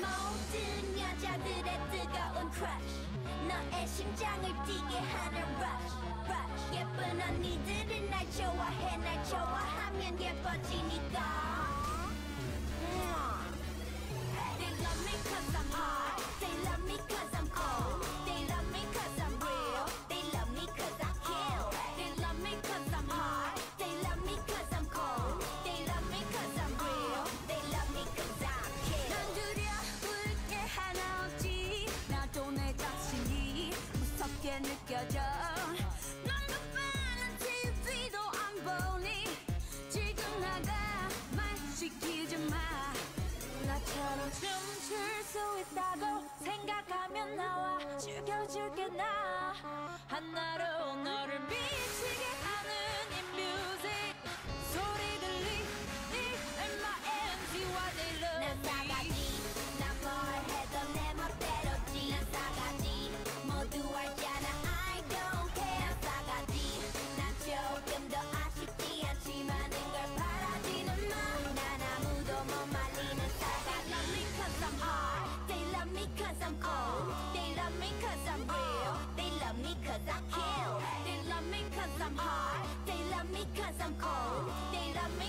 모든 여자들의 뜨거운 crush. 너의 심장을 뛰게 하는 rush rush. 예쁜 언니들은 날 좋아해 날 좋아하면 예뻐지니까 게 느껴져. 넌 높아는 TV도 안 보니 지금 나가 말 시키지 마. 나처럼 춤출 수 있다고 생각하면 나와 죽여줄게 나. 하나로 me cause I'm cold They love me cause I'm real. They love me cause I kill. They love me cause I'm hot They love me cause I'm cold. They love me